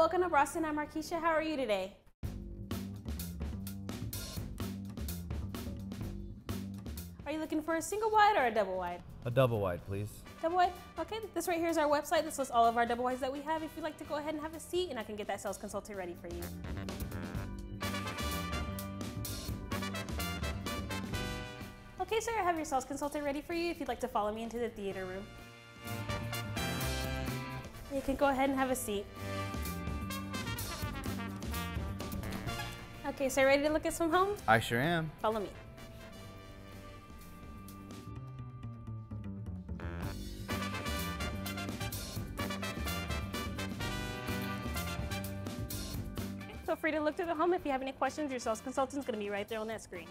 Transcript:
welcome to Braustin. I'm Markeisha. How are you today? Are you looking for a single wide or a double wide? A double wide, please. Double wide? Okay, this right here is our website. This lists all of our double wides that we have. If you'd like to go ahead and have a seat, and I can get that sales consultant ready for you. Okay, sir, I have your sales consultant ready for you if you'd like to follow me into the theater room. You can go ahead and have a seat. Okay, so ready to look at some homes? I sure am. Follow me. Feel free to look through the home. If you have any questions, your sales consultant's going to be right there on that screen.